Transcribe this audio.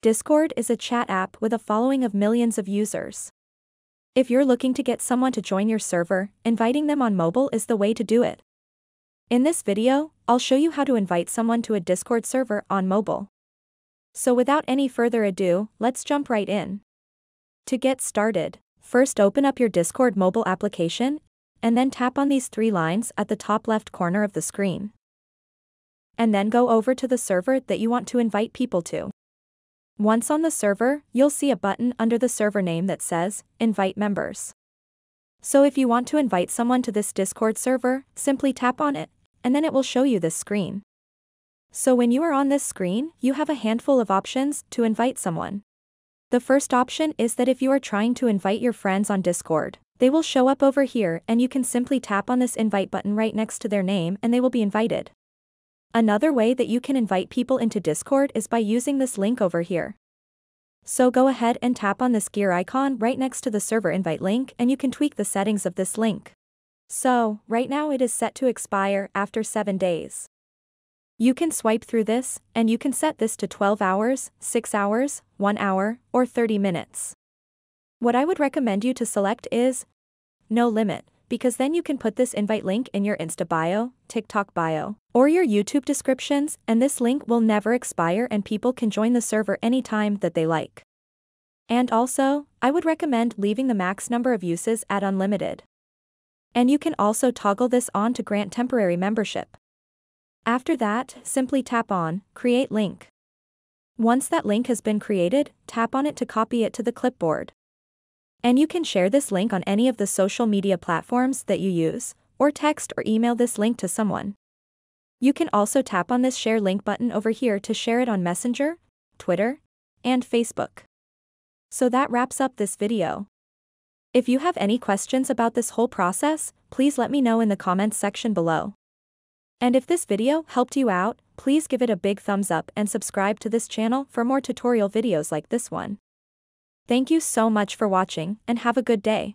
Discord is a chat app with a following of millions of users. If you're looking to get someone to join your server, inviting them on mobile is the way to do it. In this video, I'll show you how to invite someone to a Discord server on mobile. So without any further ado, let's jump right in. To get started, first open up your Discord mobile application, and then tap on these three lines at the top left corner of the screen. And then go over to the server that you want to invite people to. Once on the server, you'll see a button under the server name that says, Invite Members. So if you want to invite someone to this Discord server, simply tap on it, and then it will show you this screen. So when you are on this screen, you have a handful of options to invite someone. The first option is that if you are trying to invite your friends on Discord, they will show up over here and you can simply tap on this invite button right next to their name and they will be invited. Another way that you can invite people into Discord is by using this link over here. So go ahead and tap on this gear icon right next to the server invite link and you can tweak the settings of this link. So, right now it is set to expire after 7 days. You can swipe through this, and you can set this to 12 hours, 6 hours, 1 hour, or 30 minutes. What I would recommend you to select is No Limit, because then you can put this invite link in your Insta bio, TikTok bio, or your YouTube descriptions, and this link will never expire and people can join the server anytime that they like. And also, I would recommend leaving the max number of uses at unlimited. And you can also toggle this on to grant temporary membership. After that, simply tap on Create Link. Once that link has been created, tap on it to copy it to the clipboard. And you can share this link on any of the social media platforms that you use, or text or email this link to someone. You can also tap on this share link button over here to share it on Messenger, Twitter, and Facebook. So that wraps up this video. If you have any questions about this whole process, please let me know in the comments section below. And if this video helped you out, please give it a big thumbs up and subscribe to this channel for more tutorial videos like this one. Thank you so much for watching and have a good day.